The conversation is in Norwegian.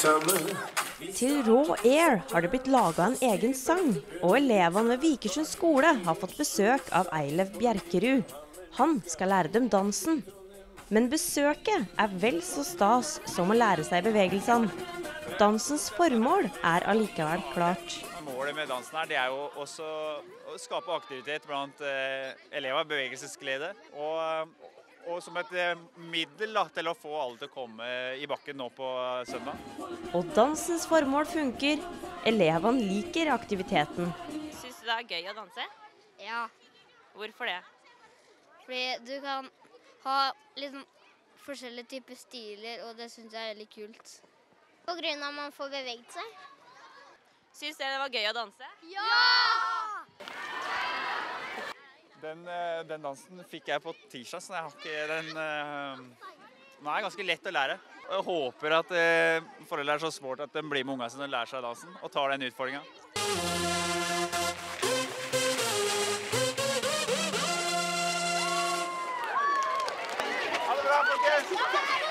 Til Raw Air har det blitt laga en egen sang, og elevene ved Vikersund skole har fått besøk av Eilev Bjerkerud. Han skal lære dem dansen. Men besøket er vel så stas som å lære seg bevegelsene. Dansens formål er allikevel klart. Målet med dansen her, det er jo også å skape aktivitet blant eh, elever, bevegelsesglede. Og, som et eh, middel da, til å få alle til å komme i bakken nå på søndag. Og dansens formål funker. Elevene liker aktiviteten. Syns du det er gøy å danse? Ja, Hvorfor det? fordi du kan ha liksom forskjellige typer stiler, og det syns jeg er veldig kult. På grunn av at man får beveget seg. Syns dere det var gøy å danse? den, eh, den, dansen fikk jeg på tirsdag, så jeg har ikke den eh, Den er ganske lett å lære. Jeg håper at eh, foreldre er så smart at de blir med ungene sine og lærer seg dansen og tar den utfordringa. Ha det bra, folkens!